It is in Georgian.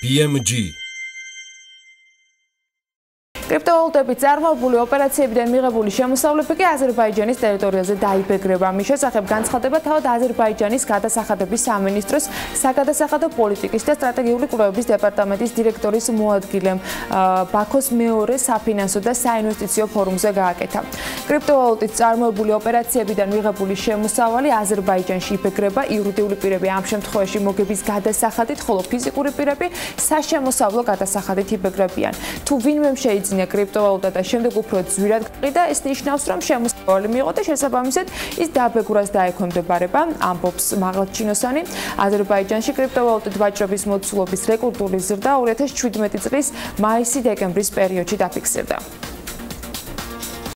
PMG კრიპტოვალუტების წარმოებული ოპერაციებიდან მიღებული შემოსავლები კი აზერბაიჯანის ტერიტორიაზე დაიბეგრება. მის შესახებ განცხადება თავად აზერბაიჯანის გადასახადების სამინისტროს საგადასახადო პოლიტიკის და სტრატეგიული კვლევების დეპარტამენტის დირექტორის მოადგილემ ბაქოს მეორე საფინანსო და საინვესტიციო ფორუმზე გააკეთა. კრიპტოვალუტის წარმოებული ოპერაციებიდან მიღებული შემოსავალი აზერბაიჯანში იბეგრება იურიდიული პირები ამ შემთხვევაში მოგების გადასახადით, ხოლო ფიზიკური პირები საშემოსავლო გადასახადით იბეგრებიან. თუ ვინმე შეიძინა გაიხსნა კრიპტოვალუტა და შემდეგ უფრო ძვირად გყიდა, ეს ნიშნავს, რომ შემოსავალი მიიღო და შესაბამისად ის დააბეგურას დაექვემდებარება, ამბობს მაღალჩინოსანი. აზერბაიჯანში კრიპტოვალუტით ვაჭრობის მოცულობის რეკორდული ზრდა 2017 წლის მაისი-დეკემბრის პერიოდში დაფიქსირდა.